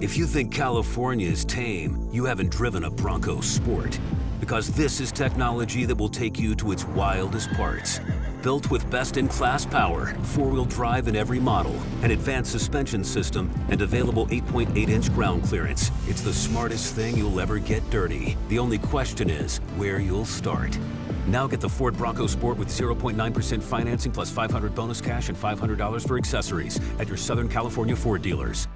If you think California is tame, you haven't driven a Bronco Sport. Because this is technology that will take you to its wildest parts. Built with best-in-class power, four-wheel drive in every model, an advanced suspension system, and available 8.8-inch ground clearance, it's the smartest thing you'll ever get dirty. The only question is where you'll start. Now get the Ford Bronco Sport with 0.9% financing plus 500 bonus cash and $500 for accessories at your Southern California Ford dealers.